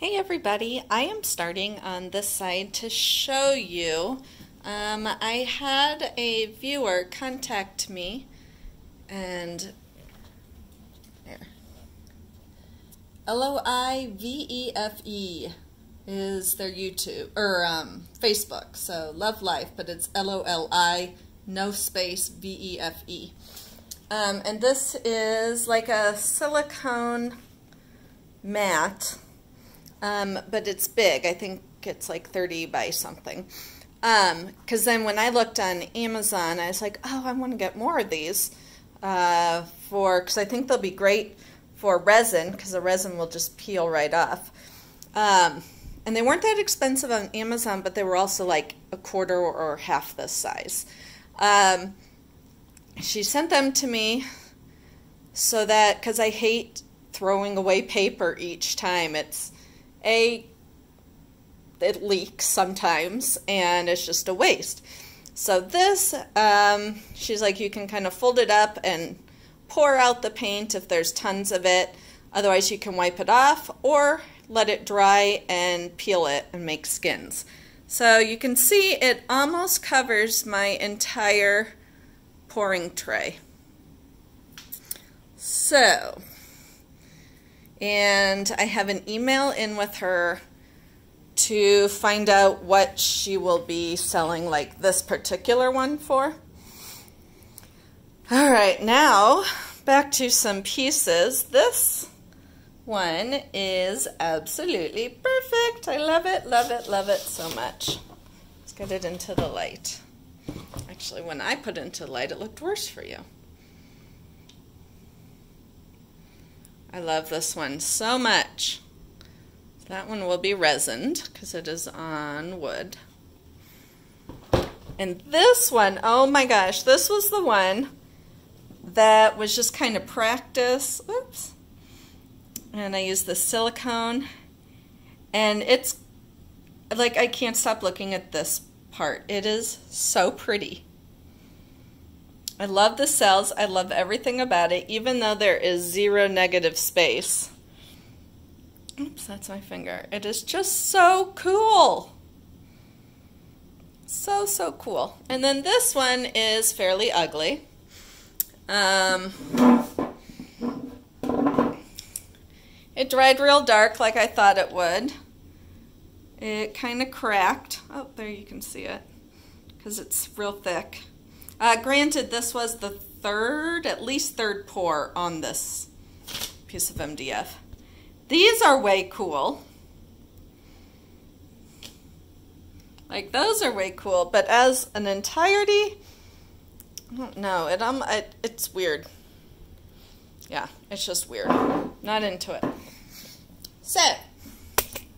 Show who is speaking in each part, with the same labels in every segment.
Speaker 1: Hey everybody, I am starting on this side to show you. Um, I had a viewer contact me and there. L O I V E F E is their YouTube or um, Facebook. So Love Life, but it's L O L I no space V E F E. Um, and this is like a silicone mat um, but it's big. I think it's like 30 by something. Because um, then when I looked on Amazon, I was like, oh, I want to get more of these uh, for, because I think they'll be great for resin, because the resin will just peel right off. Um, and they weren't that expensive on Amazon, but they were also like a quarter or half this size. Um, she sent them to me so that, because I hate throwing away paper each time. It's a it leaks sometimes and it's just a waste. So this, um, she's like, you can kind of fold it up and pour out the paint if there's tons of it. Otherwise, you can wipe it off or let it dry and peel it and make skins. So you can see it almost covers my entire pouring tray. So and I have an email in with her to find out what she will be selling like this particular one for. All right, now back to some pieces. This one is absolutely perfect. I love it, love it, love it so much. Let's get it into the light. Actually, when I put it into light, it looked worse for you. I love this one so much. That one will be resined because it is on wood. And this one, oh my gosh, this was the one that was just kind of practice. Oops. And I used the silicone. And it's like I can't stop looking at this part. It is so pretty. I love the cells. I love everything about it, even though there is zero negative space. Oops, that's my finger. It is just so cool. So, so cool. And then this one is fairly ugly. Um, it dried real dark like I thought it would. It kind of cracked. Oh, there you can see it because it's real thick. Uh, granted, this was the third, at least third pour on this piece of MDF. These are way cool. Like those are way cool, but as an entirety, I don't know. It um, it, it's weird. Yeah, it's just weird. Not into it. So,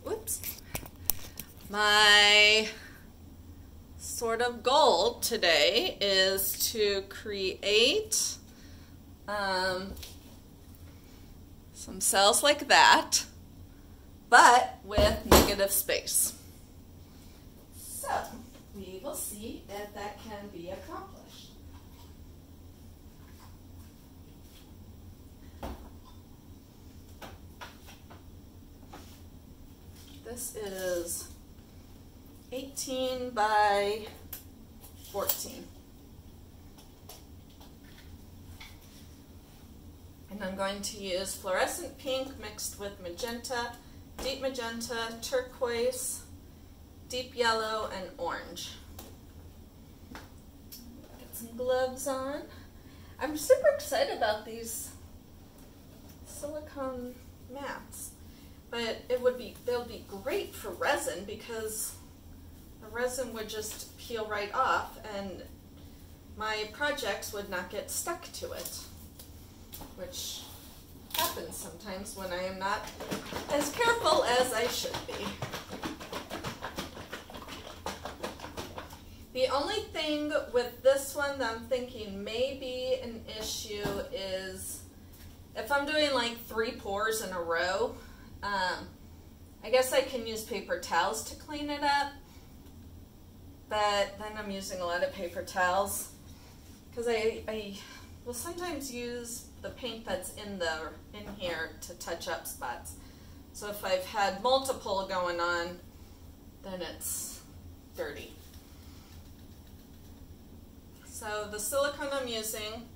Speaker 1: whoops. My sort of goal today is to create um, some cells like that, but with negative space. So we will see if that can be accomplished. This is 18 by 14. And I'm going to use fluorescent pink mixed with magenta, deep magenta, turquoise, deep yellow, and orange. Get some gloves on. I'm super excited about these silicone mats, but it would be, they'll be great for resin because resin would just peel right off and my projects would not get stuck to it, which happens sometimes when I am not as careful as I should be. The only thing with this one that I'm thinking may be an issue is if I'm doing like three pours in a row, um, I guess I can use paper towels to clean it up but then I'm using a lot of paper towels because I, I will sometimes use the paint that's in the in here to touch up spots. So if I've had multiple going on, then it's dirty. So the silicone I'm using,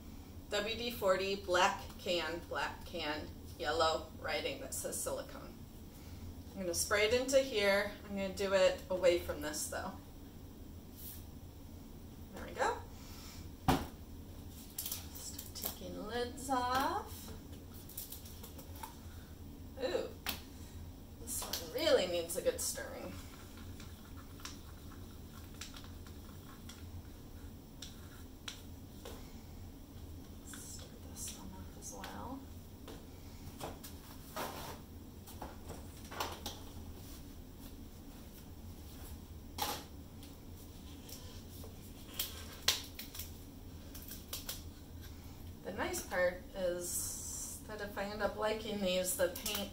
Speaker 1: WD-40 black can, black can, yellow writing that says silicone. I'm going to spray it into here. I'm going to do it away from this though. We go. Start taking lids off. Ooh, this one really needs a good stirring. Stir this one up as well. The nice part is that if I end up liking these, the paint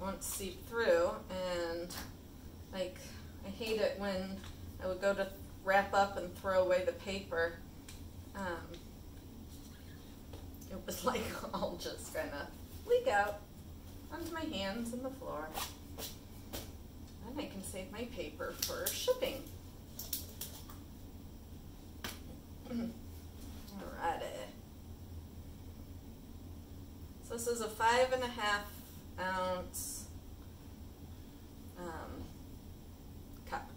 Speaker 1: won't seep through and like I hate it when I would go to wrap up and throw away the paper. Um, it was like all just kind of leak out onto my hands and the floor. Then I can save my paper for shipping. Alrighty. So this is a five and a half ounce um, cup.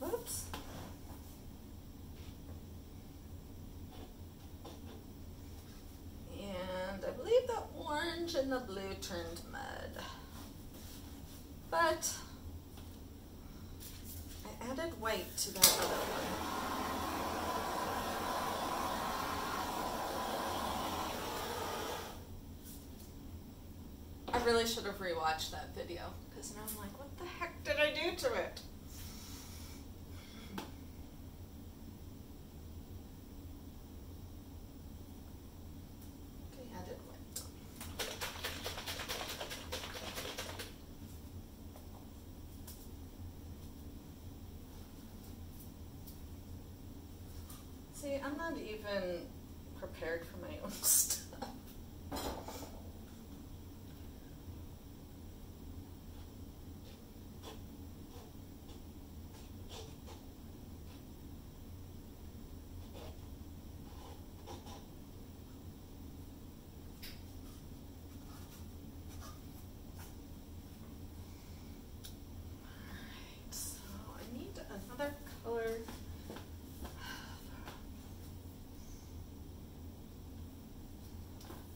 Speaker 1: Whoops. And I believe the orange and the blue turned mud. But I added white to that other one. I really should have rewatched that video because now I'm like, what the heck did I do to it? Okay, added white. See, I'm not even prepared for my own stuff. Alright, so I need another color.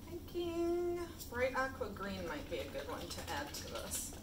Speaker 1: Thinking bright green might be a good one to add to this.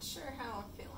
Speaker 1: Sure how I'm feeling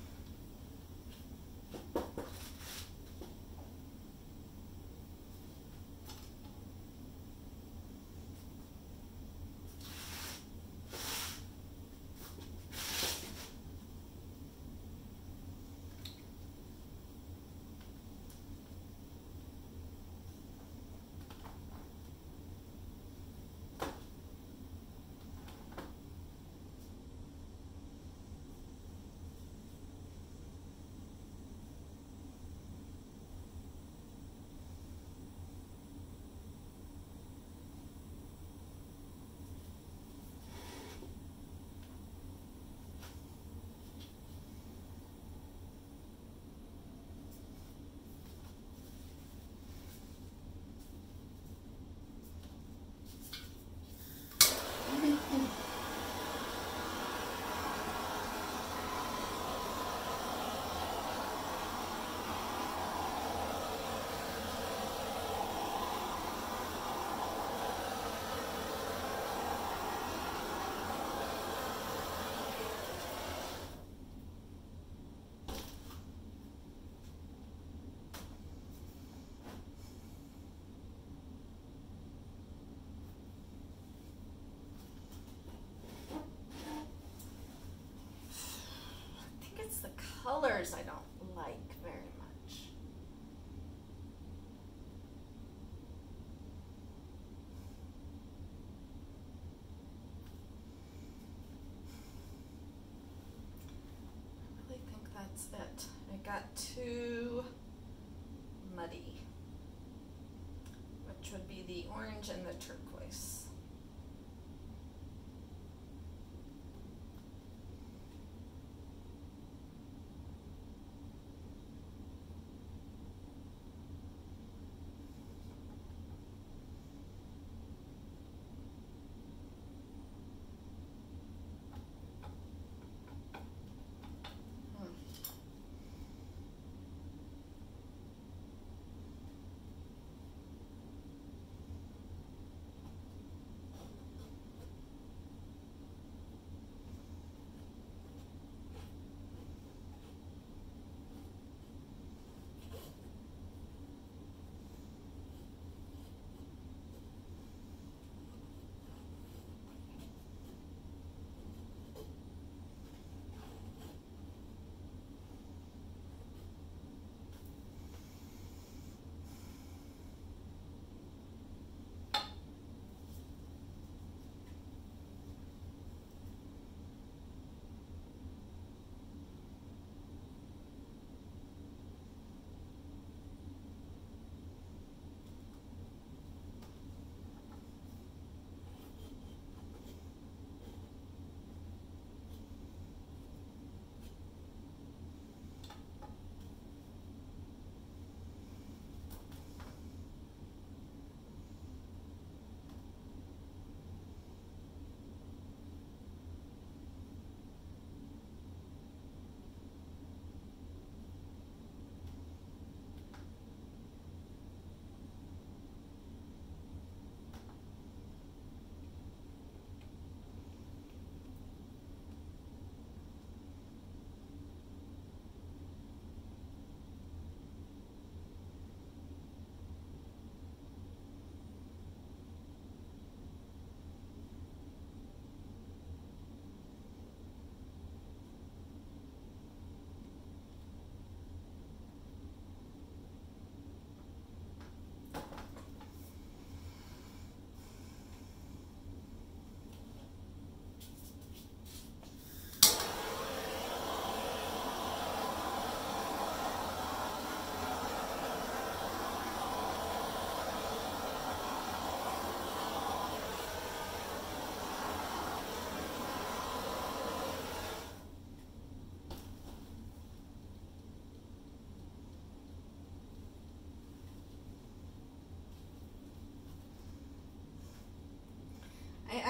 Speaker 1: that's it. It got too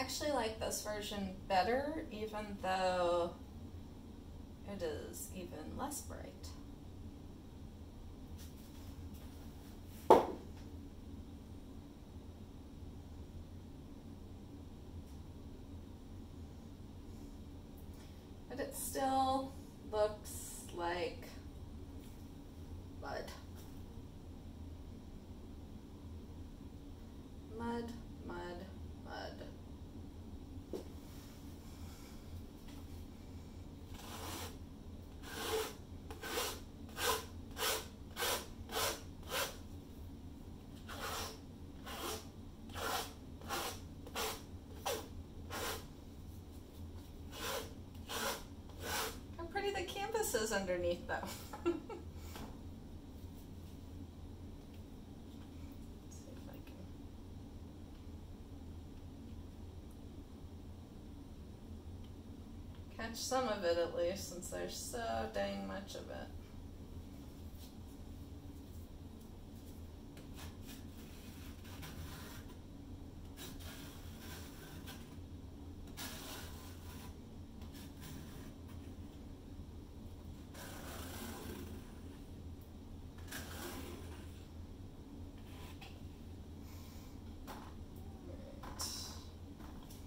Speaker 1: actually like this version better, even though it is even less bright. But it's still looks like mud. Mud, mud, mud. How pretty the canvas is underneath though. Catch some of it at least since there's so dang much of it.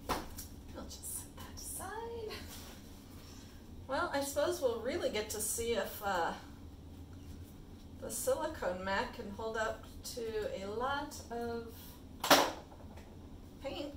Speaker 1: Right. I'll just set that aside. Well, I suppose we'll really get to see if uh, the silicone mat can hold up to a lot of paint.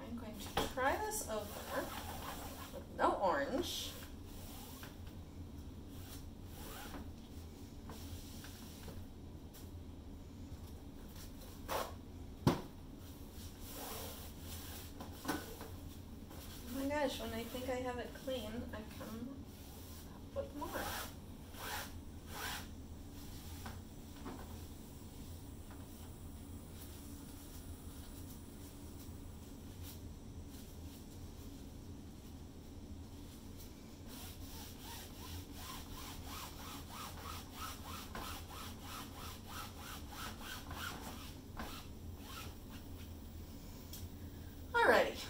Speaker 1: And I'm going to try this over with no orange. Oh my when I think I have it clean, I come up with more. Alrighty.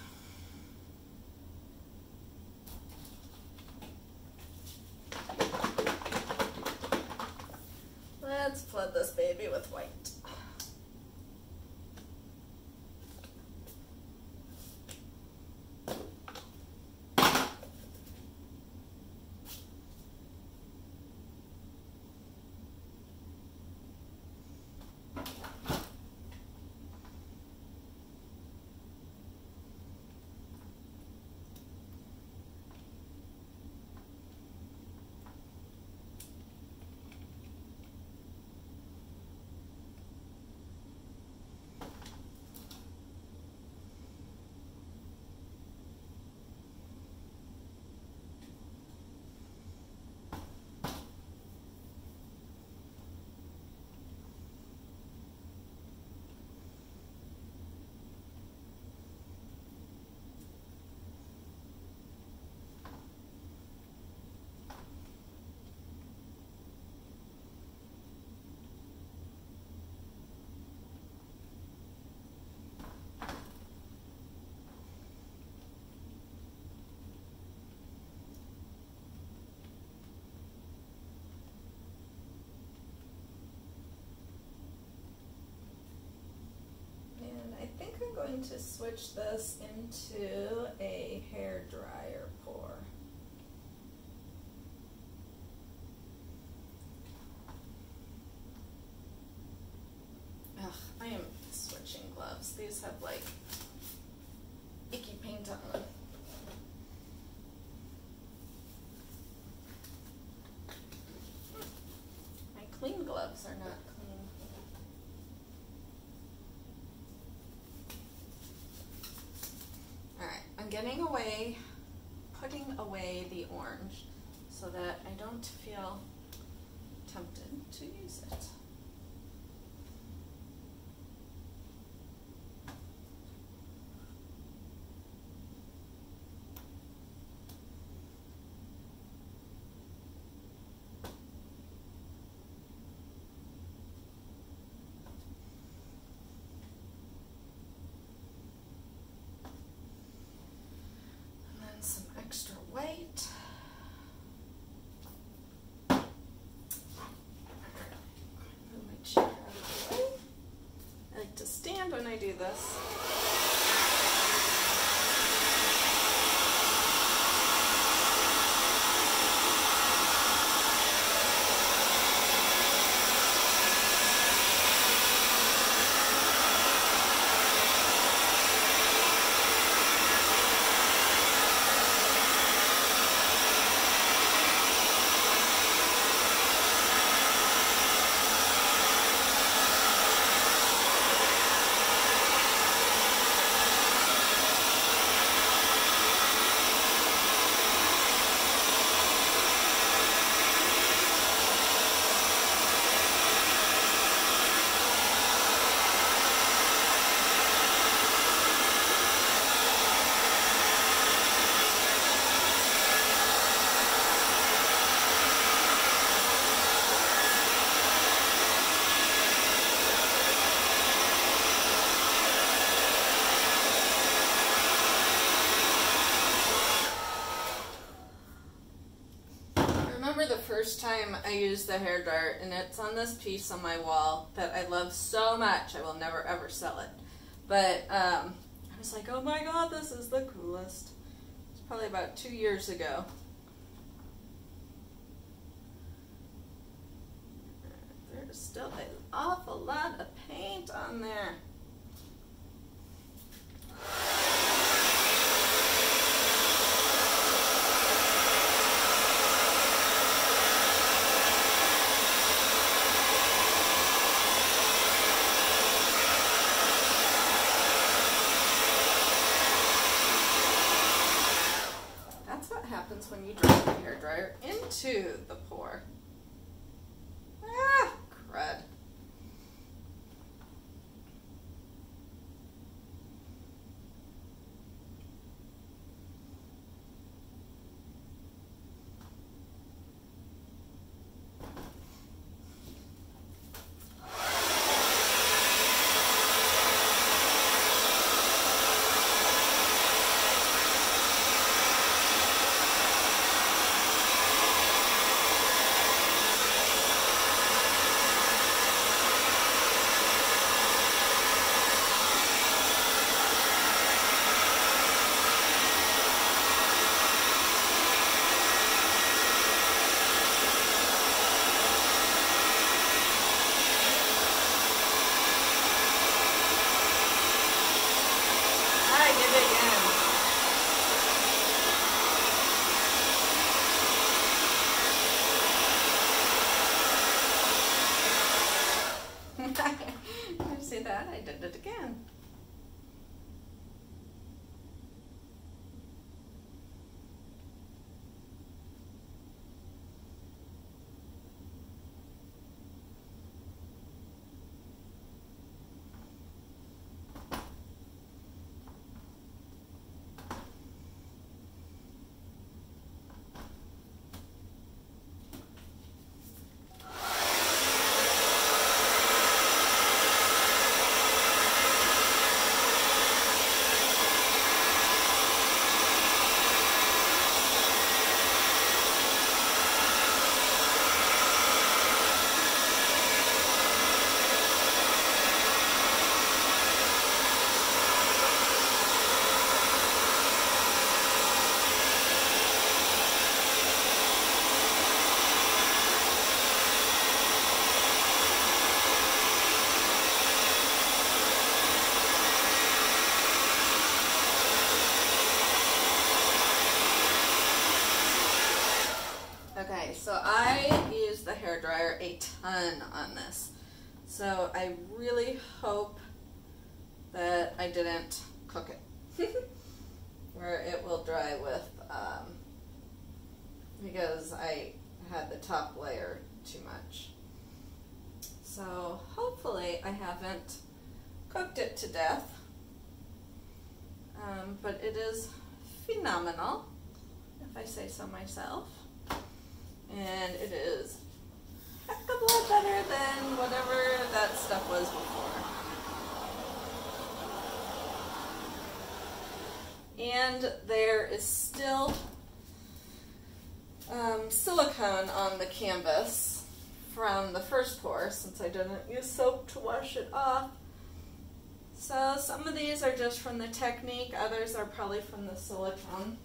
Speaker 1: Let's flood this baby with white. And I think I'm going to switch this into a hair dryer pour. Ugh, I am switching gloves. These have like icky paint on them. My clean gloves are not clean. Getting away, putting away the orange so that I don't feel tempted to use it. I like to stand when I do this. First time I used the hair dryer, and it's on this piece on my wall that I love so much. I will never ever sell it. But um, I was like, oh my god, this is the coolest. It's probably about two years ago. There's still an awful lot of paint on there. when you drop the hair into the pour. That? I did it again. So I use the hair dryer a ton on this. So I really hope that I didn't cook it. where it will dry with, um, because I had the top layer too much. So hopefully I haven't cooked it to death. Um, but it is phenomenal, if I say so myself. And it is a lot better than whatever that stuff was before. And there is still um, silicone on the canvas from the first pour since I didn't use soap to wash it off. So some of these are just from the technique, others are probably from the silicone.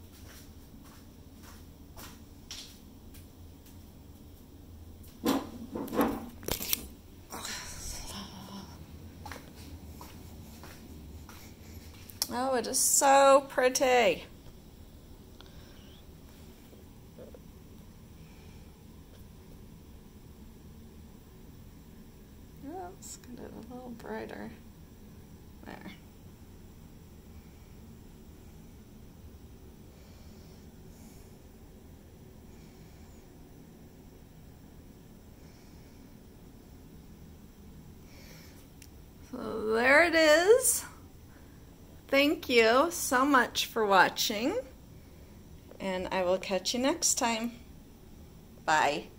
Speaker 1: Oh, it is so pretty. Oh, let's get it a little brighter. There. So there it is. Thank you so much for watching, and I will catch you next time. Bye.